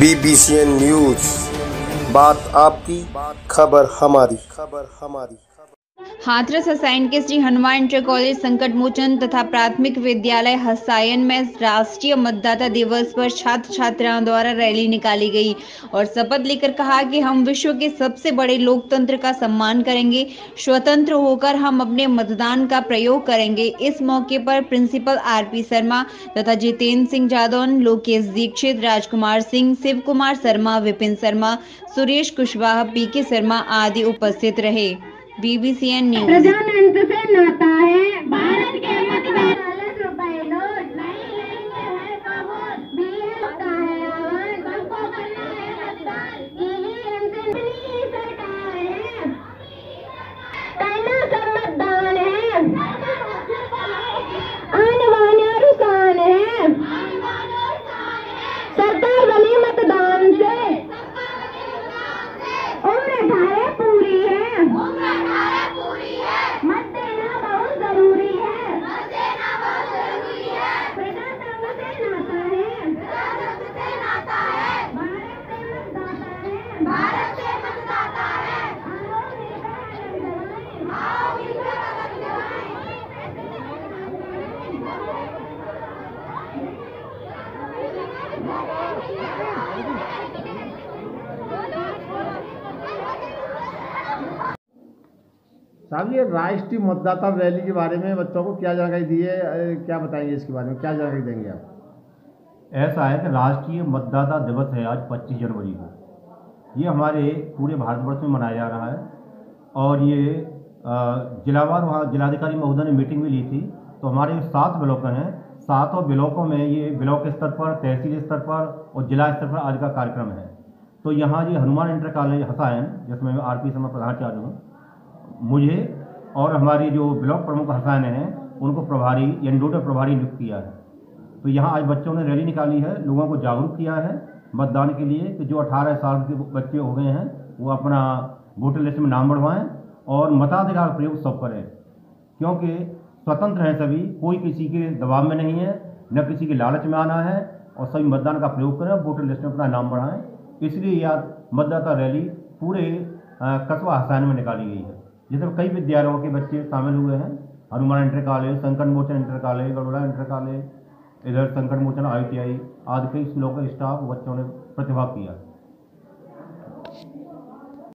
बीबीसीएन news बात आपकी खबर हमारी। खबर हमारी हाथरस हसायन के श्री हनुमान इंटर कॉलेज संकट मोचन तथा प्राथमिक विद्यालय हसायन में राष्ट्रीय मतदाता दिवस पर छात्र छात्राओं द्वारा रैली निकाली गई और शपथ लेकर कहा कि हम विश्व के सबसे बड़े लोकतंत्र का सम्मान करेंगे, स्वतंत्र होकर हम अपने मतदान का प्रयोग करेंगे। इस मौके पर प्रिंसिपल आर पी शर्मा तथा जितेंद्र सिंह जादौन, लोकेश दीक्षित, राजकुमार सिंह शिव कुमार शर्मा, विपिन शर्मा, सुरेश कुशवाहा, पी के शर्मा आदि उपस्थित रहे। BBCN news. प्रधानमंत्री से नाता है। साहब ये राष्ट्रीय मतदाता रैली के बारे में बच्चों को क्या जानकारी दी है? क्या बताएँगे इसके बारे में? क्या जानकारी देंगे आप? ऐसा है कि राष्ट्रीय मतदाता दिवस है आज 25 जनवरी को। ये हमारे पूरे भारतवर्ष में मनाया जा रहा है। और ये जिलावार वहाँ जिलाधिकारी महोदय ने मीटिंग भी ली थी। तो हमारे सात ब्लॉक हैं। सातों ब्लॉकों में ये ब्लॉक स्तर पर, तहसील स्तर पर और जिला स्तर पर आज का कार्यक्रम है। तो यहाँ ये हनुमान इंटर कॉलेज हसायन, जिसमें मैं आर पी शर्मा प्रधानाचार्य हूँ, मुझे और हमारी जो ब्लॉक प्रमुख हसायन हैं, उनको प्रभारी यानी प्रभारी नियुक्त किया है। तो यहाँ आज बच्चों ने रैली निकाली है, लोगों को जागरूक किया है। मतदान के लिए कि जो 18 साल के बच्चे हो गए हैं, वो अपना वोटर लिस्ट में नाम बढ़वाएँ और मताधिकार प्रयोग सब करें। क्योंकि स्वतंत्र हैं सभी, कोई किसी के दबाव में नहीं है, न किसी के लालच में आना है और सभी मतदान का प्रयोग करें वोटर लिस्ट में अपना नाम बढ़ाएँ। इसलिए यह मतदाता रैली पूरे कस्बा हसायन में निकाली गई है जिसमें कई विद्यालयों के बच्चे शामिल हुए हैं। Hanuman inter college Sankat Mochan inter college Garhora inter college इधर संकट मोचन आई आदि कई स्कूलों का स्टाफ बच्चों ने प्रतिभाग किया।